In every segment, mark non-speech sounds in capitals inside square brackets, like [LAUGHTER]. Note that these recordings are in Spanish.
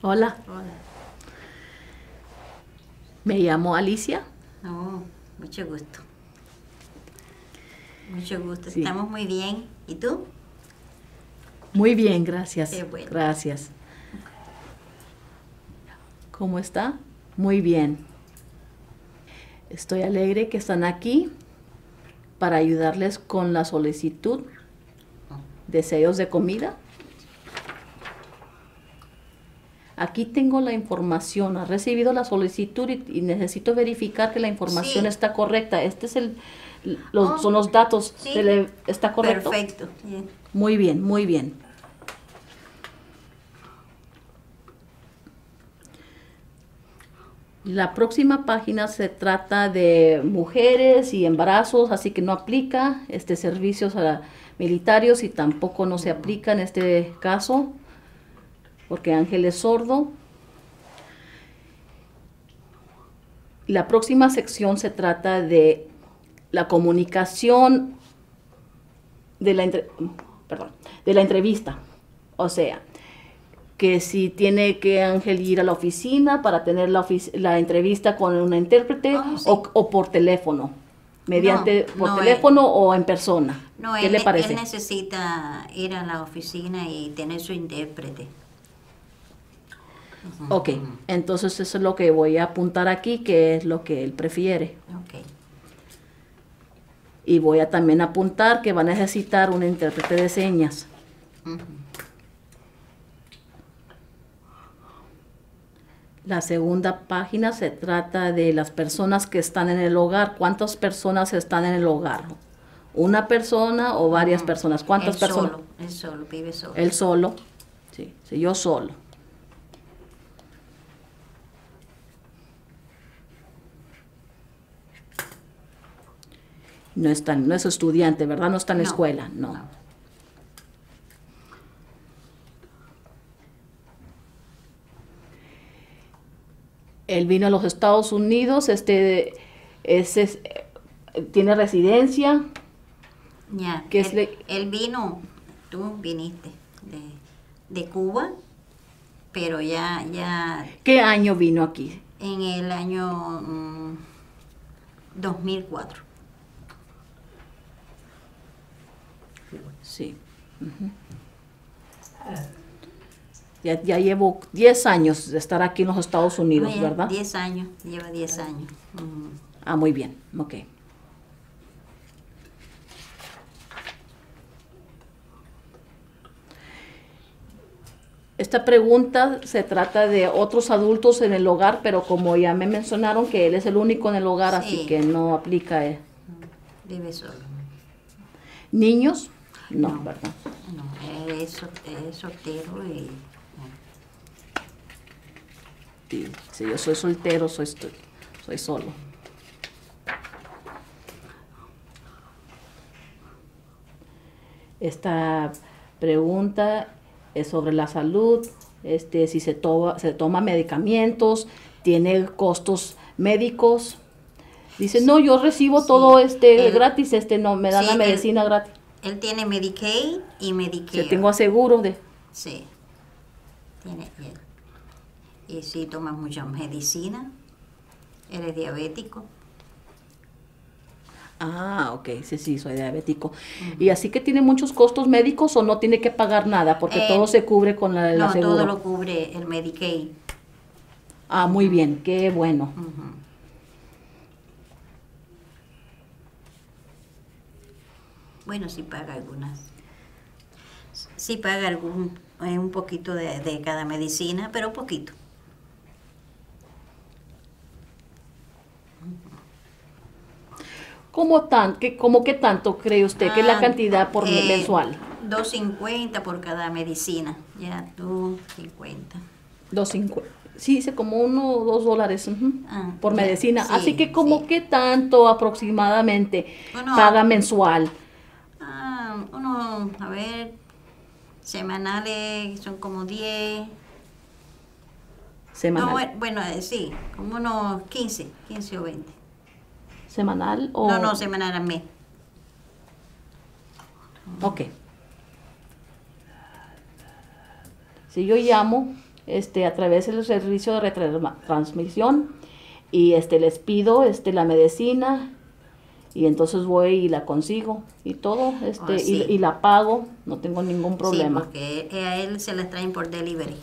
Hola, Hola. me llamo Alicia. Oh, mucho gusto. Mucho gusto. Sí. Estamos muy bien. ¿Y tú? Muy bien, gracias. Qué bueno. Gracias. ¿Cómo está? Muy bien. Estoy alegre que están aquí para ayudarles con la solicitud de sellos de comida. Aquí tengo la información. Ha recibido la solicitud y, y necesito verificar que la información Sí. está correcta. Este es el, los, Oh, son los datos. sí. Se le- ¿Está correcto? Perfecto. Bien. Muy bien, muy bien. La próxima página se trata de mujeres y embarazos, así que no aplica este servicios a militares y tampoco no se aplica en este caso, porque Ángel es sordo. La próxima sección se trata de la comunicación de la, entre- perdón, de la entrevista. O sea, que si tiene que Ángel ir a la oficina para tener la, la entrevista con una intérprete Oh, sí. o, o por teléfono, mediante No, por no, teléfono o en persona. No, ¿Qué él, le parece? él necesita ir a la oficina y tener su intérprete. Ok, entonces eso es lo que voy a apuntar aquí, que es lo que él prefiere. Ok. Y voy a también apuntar que va a necesitar un intérprete de señas. La segunda página se trata de las personas que están en el hogar. ¿Cuántas personas están en el hogar? ¿Una persona o varias personas? ¿Cuántas él personas? Solo, él solo, vive solo. Él solo. Sí, sí, yo solo. No está, no es estudiante, ¿verdad? No está en la No, escuela, no. no. Él vino a los Estados Unidos, este, es, es- tiene residencia. Ya, ¿Qué es él, le- él vino, tú viniste de, de Cuba, pero ya, ya ¿Qué año vino aquí? en el año mm, 2004. Sí. Ya, ya llevo 10 años de estar aquí en los Estados Unidos, Ah, ya, ¿verdad? 10 años, lleva 10 años. Ah, muy bien, ok. Esta pregunta se trata de otros adultos en el hogar, pero como ya me mencionaron que él es el único en el hogar, así Sí. que no aplica. eh. Vive solo. ¿Niños? No, No. ¿verdad? No, es, sol- es soltero y Sí, sí, yo soy soltero, soy, estoy- soy solo. Esta pregunta es sobre la salud, este, si se, toma se toma medicamentos, tiene costos médicos. Dice, no, yo recibo Sí, todo este gratis, este no, me dan Sí, la medicina gratis. Él tiene Medicaid y Medicare. Yo tengo aseguro de... Sí, tiene él. Y si toma mucha medicina, eres diabético. Ah, ok, sí, sí, soy diabético. ¿Y así que tiene muchos costos médicos o no tiene que pagar nada? Porque Eh, todo se cubre con la, el no, todo lo cubre el Medicaid. Ah, muy bien, qué bueno. Ujú. Bueno, sí paga algunas. Sí paga algún, eh, un poquito de, de cada medicina, pero poquito. ¿Cómo, tan, qué, ¿Cómo qué tanto cree usted que es la Ah, cantidad por eh, mensual? 2.50 por cada medicina. Ya tú, 50. Dos cincu- Sí, dice como uno o dos dólares Ah, por medicina. sí, Así que como sí. qué tanto aproximadamente Bueno, paga mensual. A ver, semanales son como 10. Semanal. No, bue- bueno, eh, sí, como unos 15, 15 o 20. ¿Semanal o...? No, no, semanal al mes. Ok. Si yo llamo este, a través del servicio de retransmisión y este, les pido este, la medicina y entonces voy y la consigo y todo, este, Oh, y- sí. y, la pago, no tengo ningún problema. Sí, porque a él se las traen por delivery.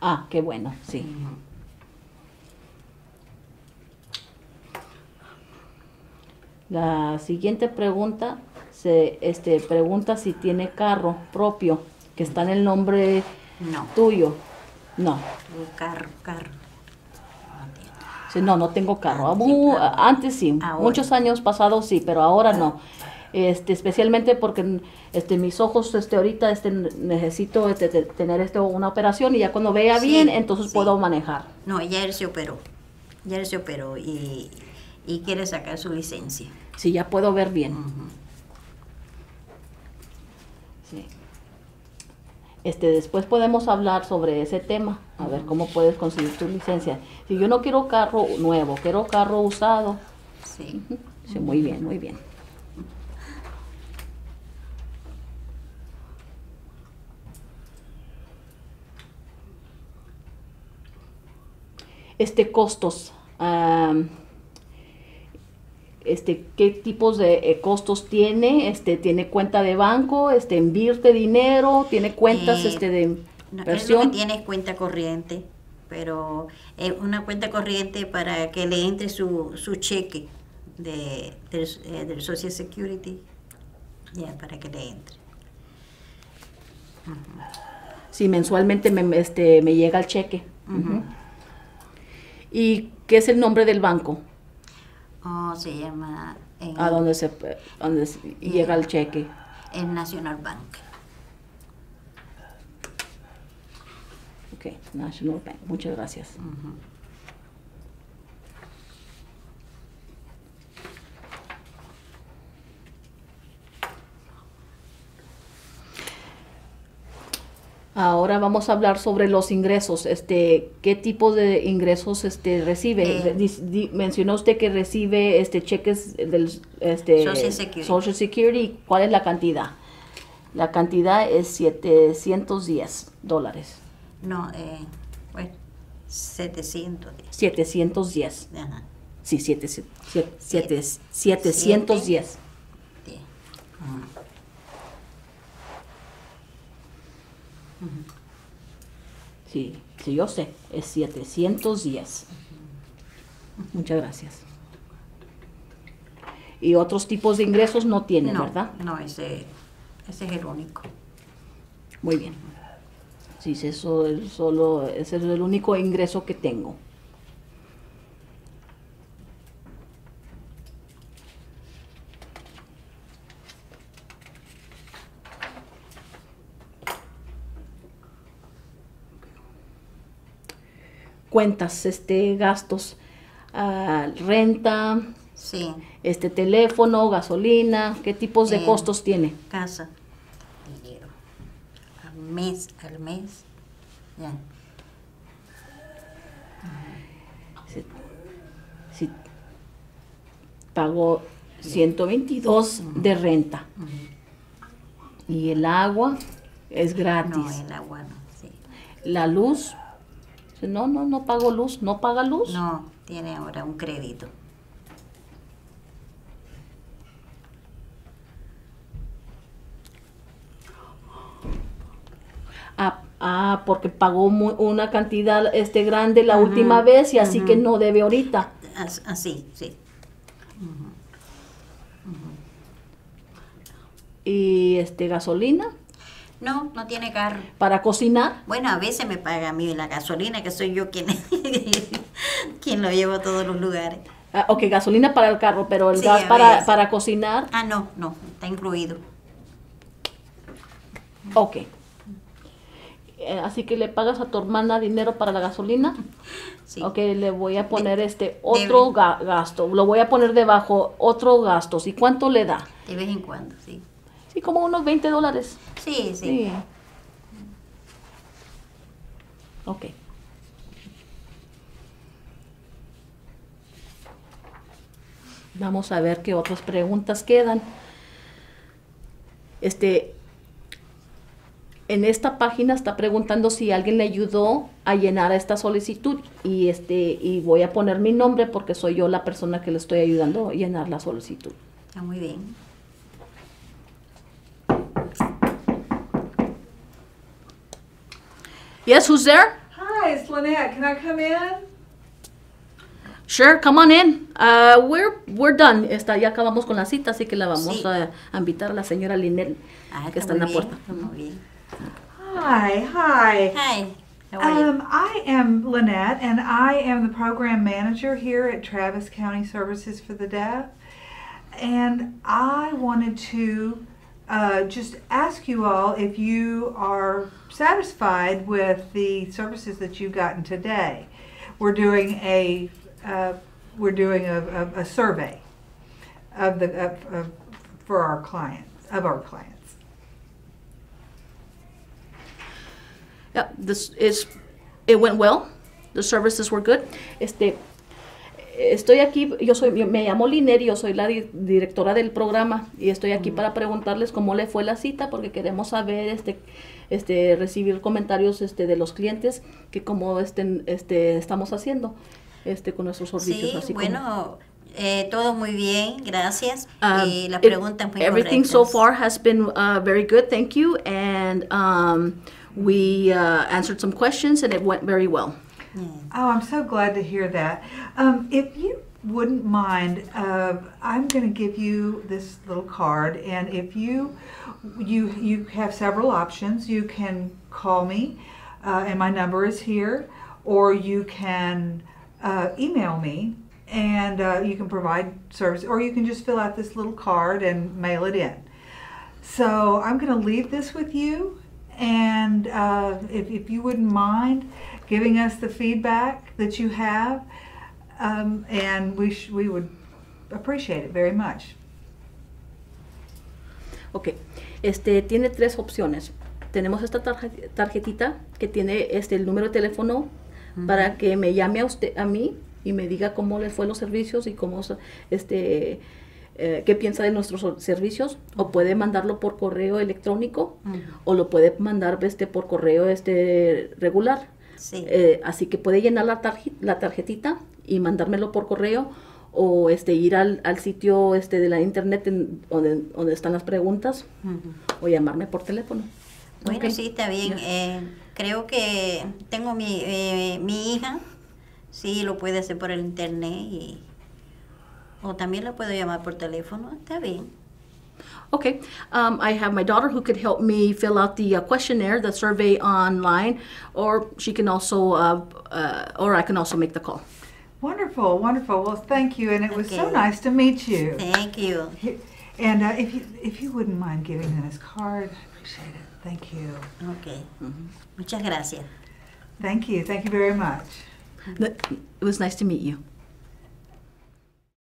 Ah, qué bueno, sí. La siguiente pregunta se este, pregunta si tiene carro propio que está en el nombre No, tuyo. No, un carro, carro. Sí, no, no tengo carro. Ah, antes sí, Ahora. muchos años pasados sí, pero ahora no. Este, especialmente porque este, mis ojos este, ahorita este, necesito este, te- tener este, una operación y ya cuando vea Sí, bien, entonces sí. puedo manejar. No, ya él se operó. Ya él se operó y, y quiere sacar su licencia. Sí, ya puedo ver bien. Sí. Este, después podemos hablar sobre ese tema, a ver cómo puedes conseguir tu licencia. Si yo no quiero carro nuevo, quiero carro usado. Sí. Sí, muy bien, muy bien. Este costos, este, qué tipos de eh, costos tiene, este, tiene cuenta de banco, este, invierte dinero, tiene cuentas, Eh, este, de No, él lo que inversión. tiene es cuenta corriente, pero es una cuenta corriente para que le entre su, su cheque de, del, eh, del Social Security, ya, para que le entre. Sí, mensualmente me, este, me llega el cheque. ¿Y qué es el nombre del banco? Oh, se llama en A donde se, donde se- llega el cheque. el National Bank. Ok, National Bank. Muchas gracias. Ahora vamos a hablar sobre los ingresos. Este, ¿qué tipo de ingresos este recibe? Eh. Di- mencionó usted que recibe este cheques del este Social Security. Social Security. ¿Cuál es la cantidad? La cantidad es 710 dólares. No, eh, bueno, 710. 710. Ajá. Sí, siete, siete, siete, Siete. 710. Sí. Sí, yo sé, es 710. Muchas gracias. Y otros tipos de ingresos no tienen, No, ¿verdad? no, ese, ese es el único. Muy bien. Sí, eso es solo, ese es el único ingreso que tengo. Cuentas, este, gastos, ah, renta, Sí, este teléfono, gasolina, ¿qué tipos de Eh, costos tiene? casa, dinero. Al mes, al mes. Ya. Si, si pago 122 de renta y el agua es gratis. No, el agua no, sí. La luz, no, no, no pago luz, no paga luz. No, tiene ahora un crédito. Ah, ah, porque pagó una cantidad este grande la última vez y así que no debe ahorita. As- Así, sí. Y este gasolina No, no tiene carro. para cocinar. Bueno, a veces me paga a mí la gasolina, que soy yo quien, [LAUGHS] quien lo llevo a todos los lugares. Ah, ok, gasolina para el carro, pero el Sí, gas para, para cocinar, Ah, no, no, está incluido. ok. Eh, así que le pagas a tu hermana dinero para la gasolina. [LAUGHS] Sí. Ok, le voy a poner este otro ga- gasto. Lo voy a poner debajo, otro gasto. ¿Y cuánto le da? De vez en cuando, sí. Sí, como unos 20 dólares. Sí, sí. Sí. Ok. Vamos a ver qué otras preguntas quedan. Este, en esta página está preguntando si alguien le ayudó a llenar esta solicitud y este y voy a poner mi nombre porque soy yo la persona que le estoy ayudando a llenar la solicitud. Está muy bien. Yes, who's there? Hi, it's Lynette. Can I come in? Sure, come on in. Uh, we're we're done. Está, ya acabamos con la cita, así que la vamos Sí. a, a invitar a la señora Linel Ah, que está está en la bien, puerta. está muy bien. Hi, hi. Hi, how are you? Um, I am Lynette, and I am the program manager here at Travis County Services for the Deaf. And I wanted to uh, just ask you all if you are satisfied with the services that you've gotten today. We're doing a uh, we're doing a, a, a survey of the of, of, for our clients of our clients. Yeah, this is, it went well. The services were good. Este, estoy aquí, yo soy, me llamo Liner y yo soy la di- directora del programa y estoy aquí para preguntarles cómo le fue la cita porque queremos saber, este, este, recibir comentarios, este, de los clientes que cómo este, este, estamos haciendo, este, con nuestros servicios. Sí, así como- bueno, eh, todo muy bien, gracias. Um, y las it- preguntas muy everything so far has been uh, very good, thank you. And um, we uh, answered some questions and it went very well. Yeah. Oh, I'm so glad to hear that. Um, if you wouldn't mind, uh, I'm going to give you this little card, and if you you you have several options, you can call me, uh, and my number is here, or you can uh, email me, and uh, you can provide service, or you can just fill out this little card and mail it in. So I'm going to leave this with you, and uh, if, if you wouldn't mind giving us the feedback that you have, um, and we we would appreciate it very much. Ok, este tiene tres opciones. Tenemos esta tarje- tarjetita que tiene este el número de teléfono para que me llame a usted a mí y me diga cómo le fue los servicios y cómo este eh, qué piensa de nuestros servicios o puede mandarlo por correo electrónico o lo puede mandar este por correo este regular. Sí. Eh, así que puede llenar la, tarje- la tarjetita y mandármelo por correo o este ir al, al sitio este de la internet en- donde, donde están las preguntas o llamarme por teléfono. Bueno, sí, está bien. Eh, creo que tengo mi, eh, mi hija, sí, lo puede hacer por el internet y, o también la puedo llamar por teléfono, está bien. Okay, um, I have my daughter who could help me fill out the uh, questionnaire, the survey online, or she can also, uh, uh, or I can also make the call. Wonderful, wonderful. Well, thank you, and it was so nice to meet you. Thank you. And uh, if you if you wouldn't mind giving them his card, I appreciate it. Thank you. Ok. Muchas gracias. Thank you. Thank you very much. It was nice to meet you.